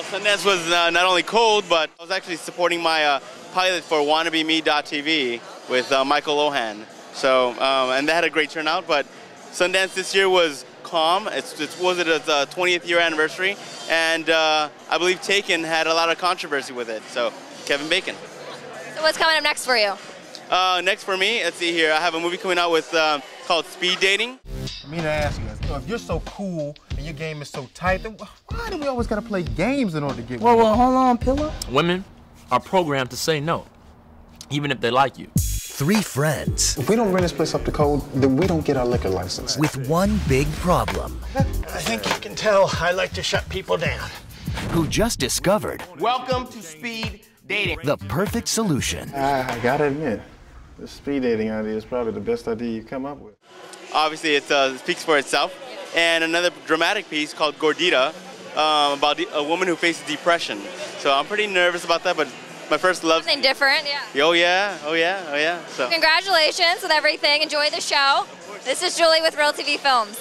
Well, Sundance was uh, not only cold, but I was actually supporting my uh, pilot for WannaBeMe.tv with uh, Michael Lohan. So, um, and that had a great turnout. But Sundance this year was calm. It's, it was it its uh, 20th year anniversary, and uh, I believe Taken had a lot of controversy with it. So, Kevin Bacon. So what's coming up next for you? Uh, next for me, let's see here. I have a movie coming out with uh, called Speed Dating. I mean to ask you, you know, if you're so cool and your game is so tight, then why do we always gotta play games in order to get? Whoa, whoa, hold on, Pillow. Women are programmed to say no, even if they like you. Three friends. If we don't bring this place up to code, then we don't get our liquor license. With one big problem. I think you can tell I like to shut people down. Who just discovered Welcome to Speed Dating. the perfect solution. I, I gotta admit, the speed dating idea is probably the best idea you've come up with. Obviously, it uh, speaks for itself. And another dramatic piece called Gordita um, about a woman who faces depression. So I'm pretty nervous about that, but my first love. Something different, yeah. Oh yeah, oh yeah, oh yeah. So. Congratulations with everything. Enjoy the show. This is Julie with Real TV Films.